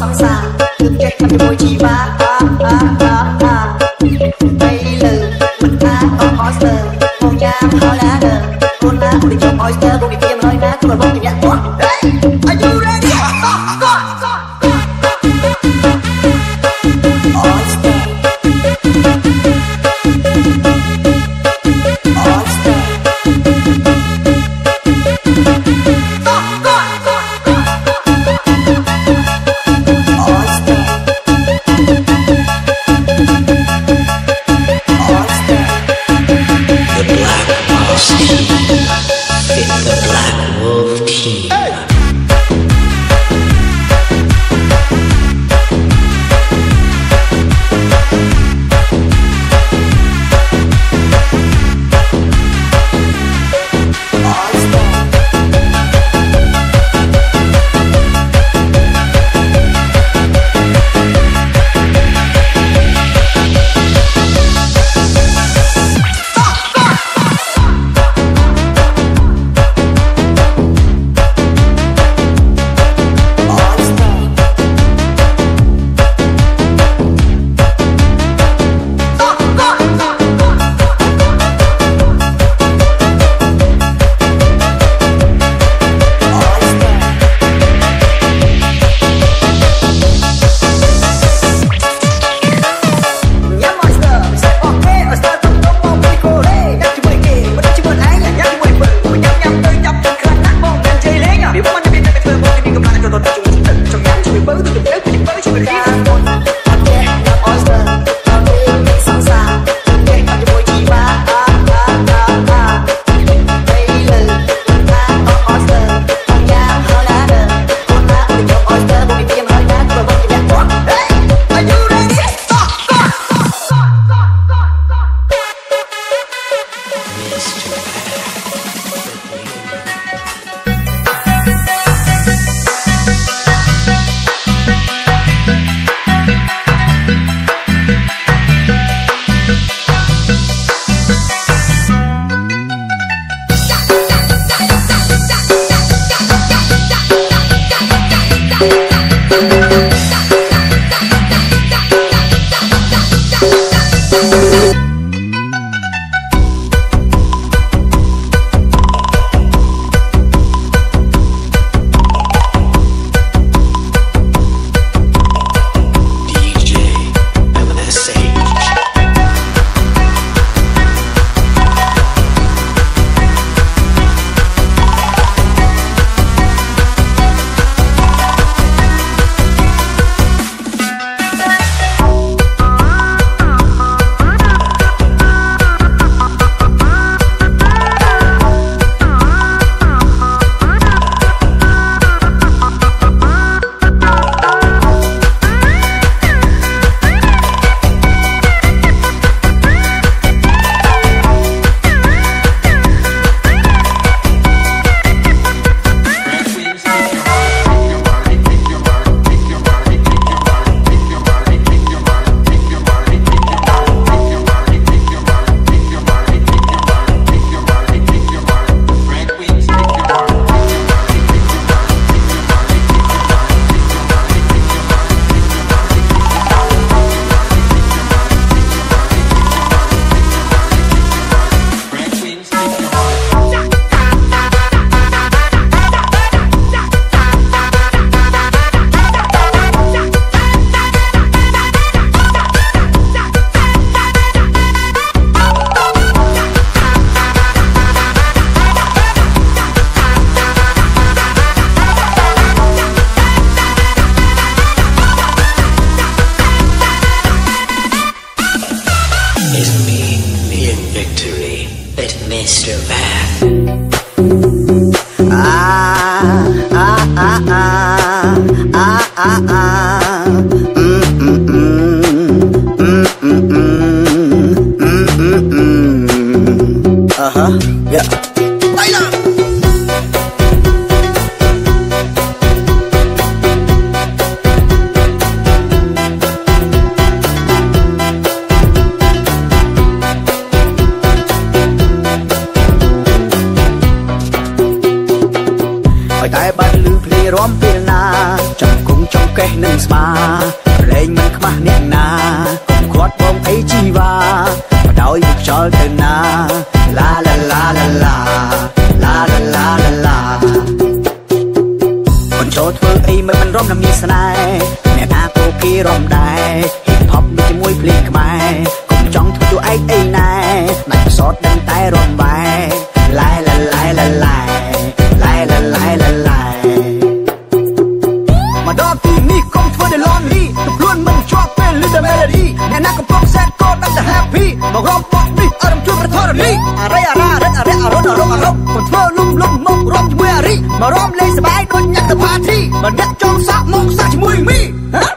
ពេល Mr. Van. បញ្ចូលធ្វើអីមិនមិនរំណាមានស្នេហ៍អ្នកណាក៏គេរំដែរហ៊ីបហបនេះជាមួយភ្លេងខ្មែរកុំចង់ធ្វើទូឯងអីណែដាច់សតដឹងតែរំបែឡាយឡាឡាយឡាឡាយឡាយឡាឡាយឡាឡាយមកដល់ទីនេះកុំធ្វើដែល lonely ទៅខ្លួនមិនជាប់ពេល little melody អ្នកណាកំពុង sad ក៏ដឹងតែ happy មករំបត់នេះអរំជួបប្រធរនេះអរិយអរារិតអរិយអរុនអរុនអរុនមកធ្វើលំលំមករំជាមួយអរិយមករំលេ បើអ្នកចង់សាក់មកសាក់ជាមួយមីហ៎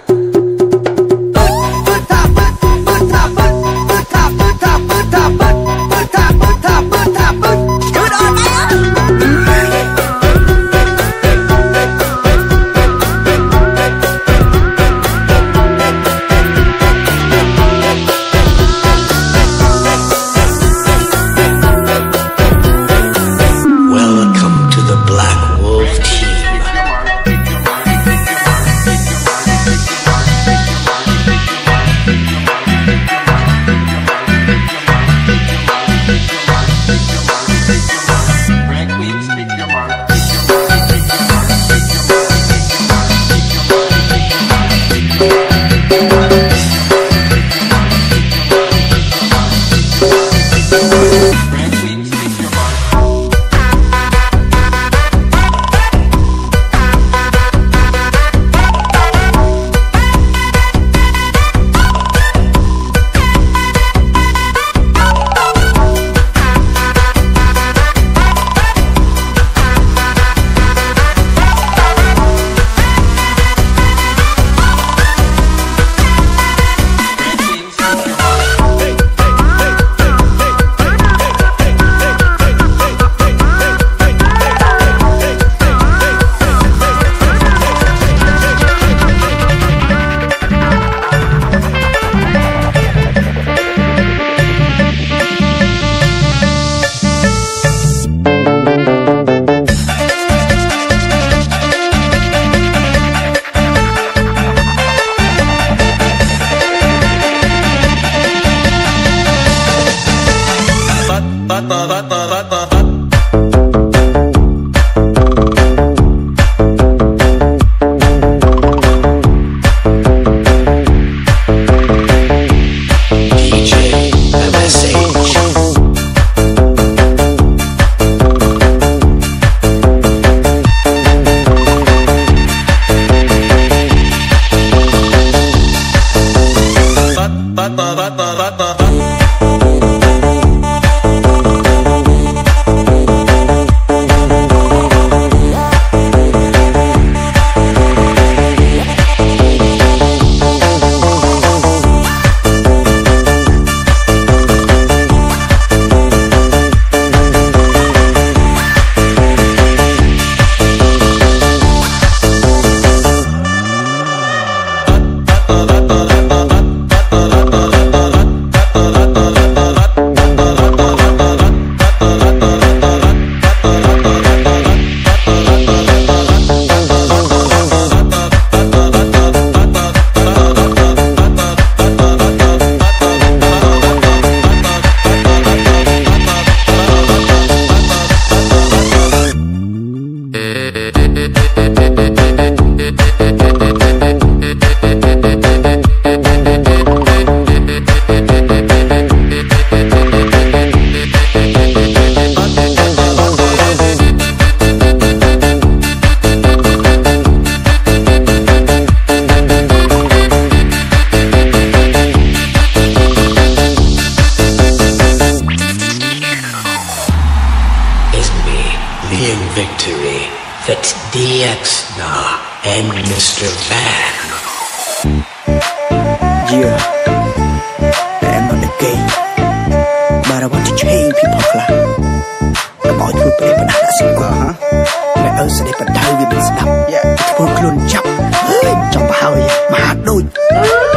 ដៅវាមិនស្ដាប់ធ្វើខ្លួនចាប់ហើយចង់ទៅហើយមហាដូច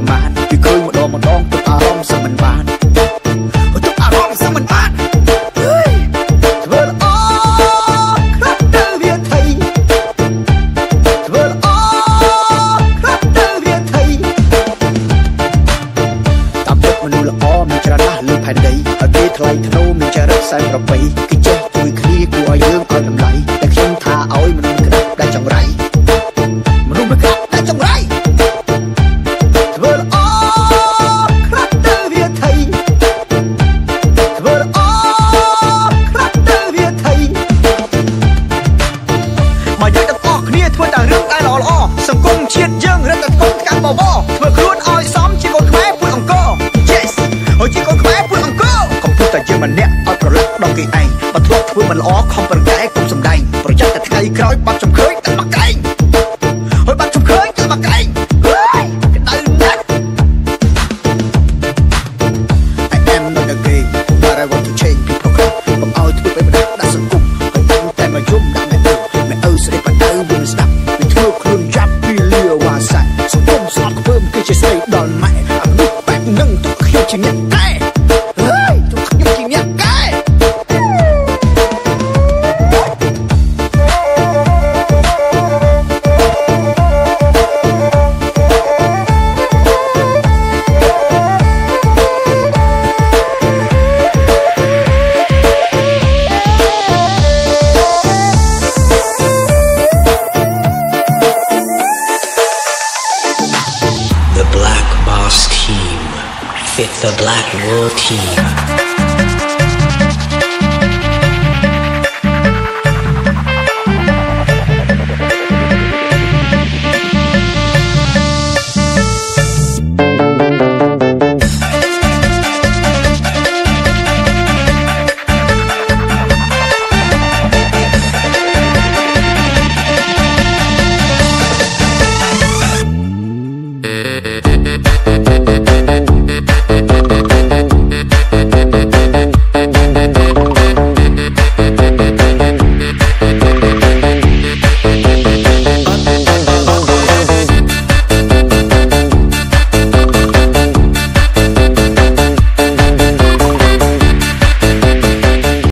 ក់ ម្នាក់ឲ្យប្រឡាក់ដល់គេឯងបើធ្លាប់ធ្វើមិនល្អខំប្រកែកុំសំដែងប្រយ័ត្នតែថ្ងៃក្រោយបាត់ចំឃើញតែមកកែងហើយបាត់ចំឃើញតែមកកែងហើយក្តៅណាស់ I am not a gay but I want to change people កុំឲ្យធ្វើបែបនេះដាក់សង្គមហើយតាំងតែមកយំដាក់អ្នកទៅមិនអើស្រីបដៅវិញស្ដាប់វាធ្វើខ្លួនចាប់ពីលាវ៉ាសាសង្គមស្អប់ខ្ពើមគឺជាស្រីដល់ម៉ែអានោះបែបនឹងទុកខ្ញុំជាអ្នក with the Black World Team.